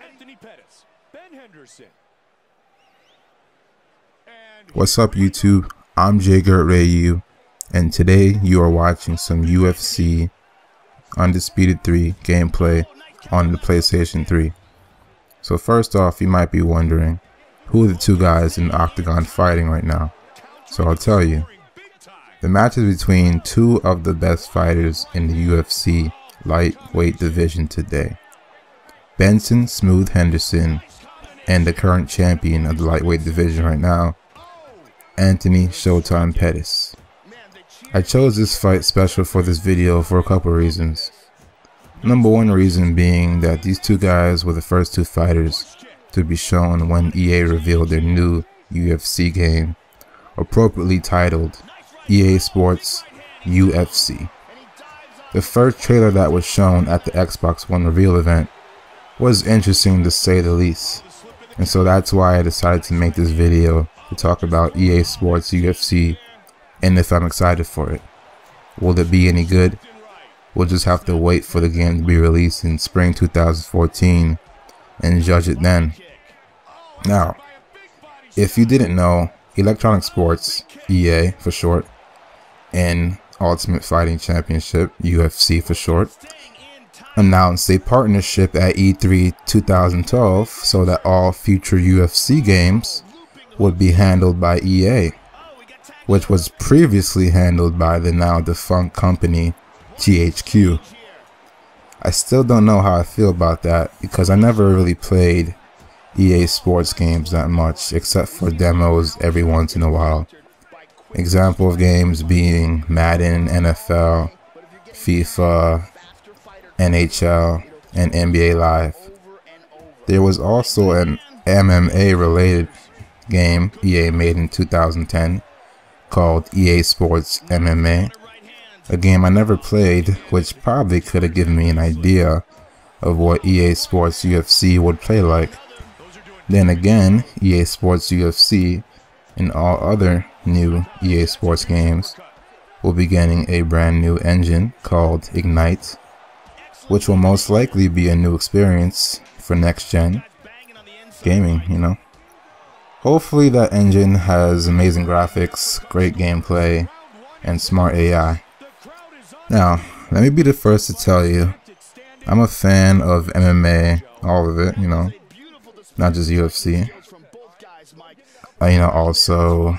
Anthony Pettis, Ben Henderson. What's up YouTube? I'm Jay Gert Rayu and today you are watching some UFC Undisputed 3 gameplay on the PlayStation 3. So first off, you might be wondering, who are the two guys in the octagon fighting right now? So I'll tell you. The match is between two of the best fighters in the UFC lightweight division today. Benson Smooth Henderson and the current champion of the lightweight division right now, Anthony Showtime Pettis. I chose this fight special for this video for a couple reasons. Number one reason being that these two guys were the first two fighters to be shown when EA revealed their new UFC game, appropriately titled EA Sports UFC. The first trailer that was shown at the Xbox One reveal event was interesting to say the least, and so that's why I decided to make this video to talk about EA Sports UFC and if I'm excited for it. Will it be any good? We'll just have to wait for the game to be released in spring 2014 and judge it then. Now, if you didn't know, Electronic Sports, EA for short, and Ultimate Fighting Championship, UFC for short, announced a partnership at E3 2012 so that all future UFC games would be handled by EA, which was previously handled by the now defunct company THQ. I still don't know how I feel about that because I never really played EA Sports games that much except for demos every once in a while. Example of games being Madden, NFL, FIFA, NHL, and NBA Live. There was also an MMA related game EA made in 2010 called EA Sports MMA. A game I never played, which probably could have given me an idea of what EA Sports UFC would play like. Then again, EA Sports UFC and all other new EA Sports games will be getting a brand new engine called Ignite, which will most likely be a new experience for next gen gaming, you know. Hopefully that engine has amazing graphics, great gameplay, and smart AI. Now, let me be the first to tell you, I'm a fan of MMA, all of it, you know, not just UFC. Uh, you know, also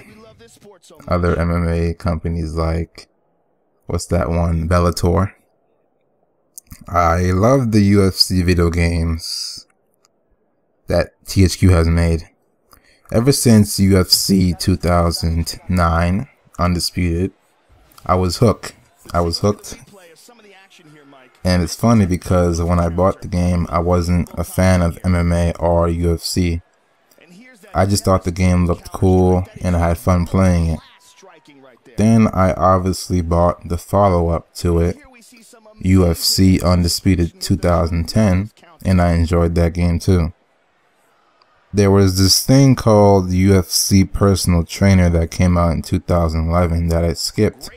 other MMA companies like, what's that one, Bellator. I love the UFC video games that THQ has made. Ever since UFC 2009, Undisputed, I was hooked. I was hooked. And it's funny because when I bought the game, I wasn't a fan of MMA or UFC. I just thought the game looked cool and I had fun playing it. Then I obviously bought the follow-up to it, UFC Undisputed 2010, and I enjoyed that game too. There was this thing called UFC Personal Trainer that came out in 2011 that I skipped,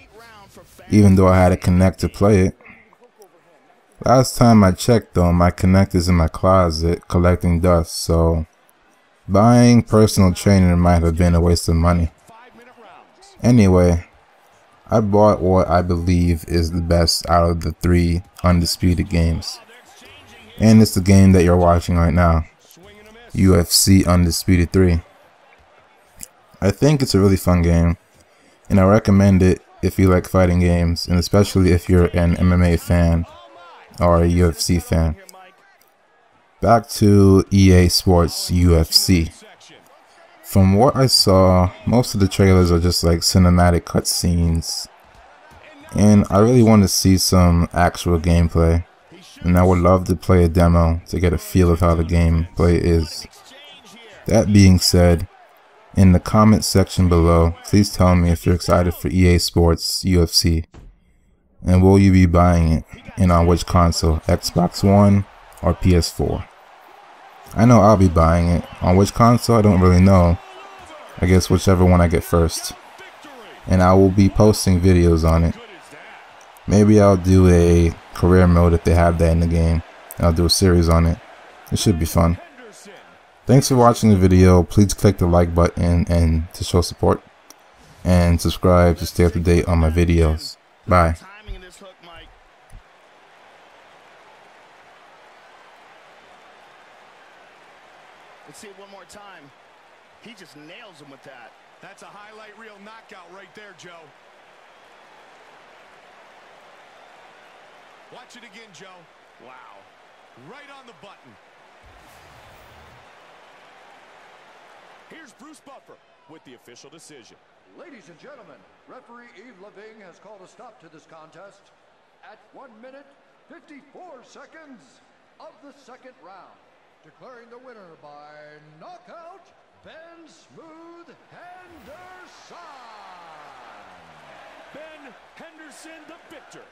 even though I had a Kinect to play it. Last time I checked though, my Kinect is in my closet collecting dust, so buying personal trainer might have been a waste of money. Anyway, I bought what I believe is the best out of the three undisputed games. And it's the game that you're watching right now. UFC Undisputed 3. I think it's a really fun game, and I recommend it if you like fighting games, and especially if you're an MMA fan or a UFC fan. Back to EA Sports UFC. From what I saw, most of the trailers are just like cinematic cutscenes. And I really want to see some actual gameplay. And I would love to play a demo to get a feel of how the gameplay is. That being said, in the comment section below, please tell me if you're excited for EA Sports UFC. And will you be buying it? And on which console? Xbox One or PS4? I know I'll be buying it. On which console? I don't really know. I guess whichever one I get first. And I will be posting videos on it. Maybe I'll do a career mode if they have that in the game. I'll do a series on it. It should be fun. Thanks for watching the video. Please click the like button and to show support. And subscribe to stay up to date on my videos. Bye. Let's see it one more time. He just nails him with that. That's a highlight reel knockout right there, Joe. Watch it again, Joe. Wow. Right on the button. Here's Bruce Buffer with the official decision. Ladies and gentlemen, referee Yves Lavigne has called a stop to this contest at 1 minute 54 seconds of the second round, declaring the winner by knockout, Ben Smooth Henderson. Ben Henderson, the victor.